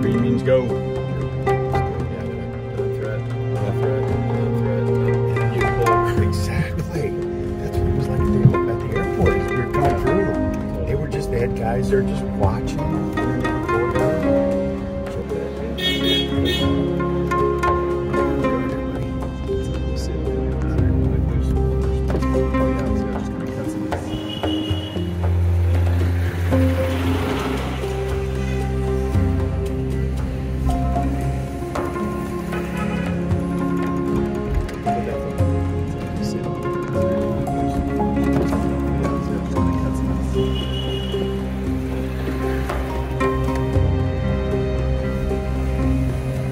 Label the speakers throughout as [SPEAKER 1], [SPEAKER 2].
[SPEAKER 1] Green means go. Exactly. That's what it was like at the, at the airport. We were coming through. They were just, they guys. They're just watching.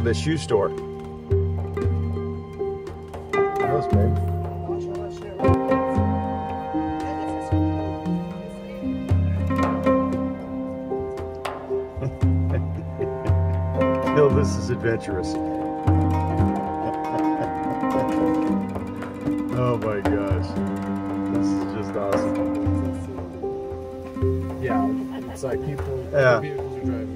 [SPEAKER 1] at the shoe store.
[SPEAKER 2] Those, babe.
[SPEAKER 1] Elvis is adventurous. oh my gosh. This is just awesome.
[SPEAKER 2] Yeah, it's like people, Yeah. vehicles are driving.